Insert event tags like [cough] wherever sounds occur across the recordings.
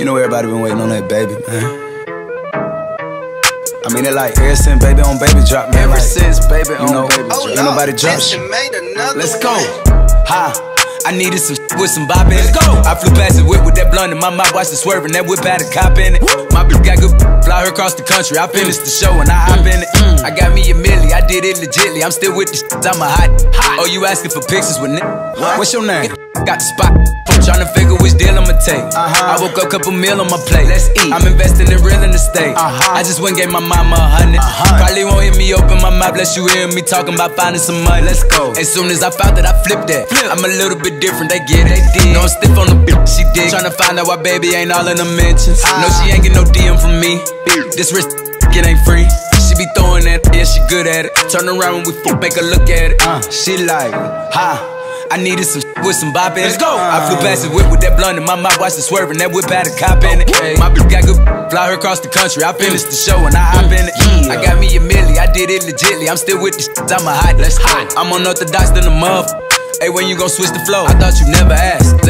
You know everybody been waiting on that baby, man. I mean it like ever since baby on baby drop, man. Ever like, since baby you on know, baby ain't drop. nobody drop shit. Let's go. Ha. I needed some with some bop in it. Let's go. I flew past the whip with that blunt in my mouth, watched it swerving. That whip had a cop in it. My bitch got good, fly her across the country. I finished the show and I hop in it. Mm. I got me a milli, I did it legitly. I'm still with the shit, I'm a hot. hot. Oh, you asking for pictures with nigga? What's your name? Got the spot. I'm Trying to figure which deal take. Uh-huh. I woke up, couple meal on my plate. Let's eat. I'm investing in real estate. Uh-huh. I just went and gave my mama a hundred. Uh-huh. Probably won't hear me open my mouth, bless you hear me talking about finding some money. Let's go. As soon as I found that, I flipped that. Flip. I'm a little bit different, they get it. They did. No, I'm stiff on the bitch, she did. Tryna find out why baby ain't all in the mentions. Ah. No, she ain't get no DM from me. This wrist, it ain't free. She be throwing that, yeah, she good at it. Turn around when we fuck, make her look at it. Uh, she like, ha. I needed some with some bop in it. Let's go. I flew past the whip with that blunt in my mouth, watched it swerving. That whip had a cop in it. My bitch got good, fly her across the country. I finished the show and I hop in it. I got me a milli, I did it legitly. I'm still with the shit, I'm a hot. Let's go. I'm unorthodox than a muff. Hey, when you gon' switch the flow? I thought you never asked.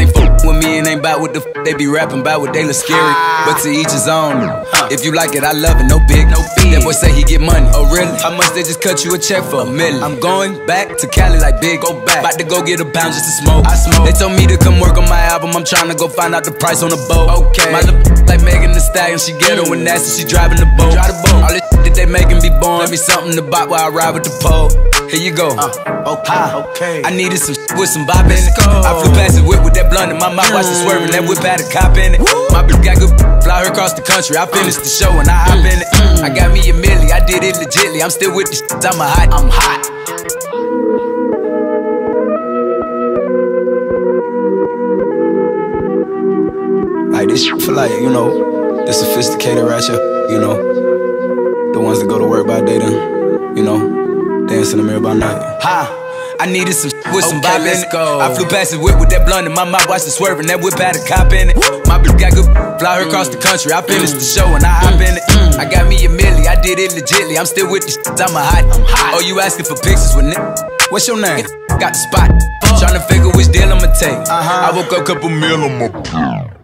They fuck with me and ain't bout what the f they be rapping about what they look scary. Ah. But to each his own. If you like it, I love it. No big, No big. That boy say he get money. Oh really? How much they just cut you a check for? A million. I'm going back to Cali like big. Go back. About to go get a pound just to smoke. I smoke. They told me to come work on my album. I'm trying to go find out the price on the boat. Okay. My [laughs] like Megan Thee Stallion. She ghetto and nasty. She driving the boat. Drive the boat. All this that they making be born. Let me something to buy while I ride with the pole. Here you go. Uh, okay, Ha. okay. I needed some [laughs] with some bop in it. Go. I flew past the whip with that blunt in my mouth, watched it swerving. That whip had a cop in it. My bitch got good, fly her across the country. I finished the show and I hop in it. I got me a milli, I did it legitly. I'm still with the shit, I'm a hot. I'm hot. Like this shit for like, you know, the sophisticated ratchet, you know, the ones that go to work by day then, you know, dance in the mirror by night. Ha! I needed some with some Okay, bop in it. go. I flew past the whip with that blunt in my mouth, watched it swerving. That whip had a cop in it. My bitch got good, fly her across the country. I finished the show and I hop in it. I got me a milli, I did it legitly. I'm still with the shit, I'm a hot. Oh, you asking for pictures with nigga? What's your name? Got the spot. Tryna figure which deal I'ma take. Uh-huh. I woke up, couple meal on my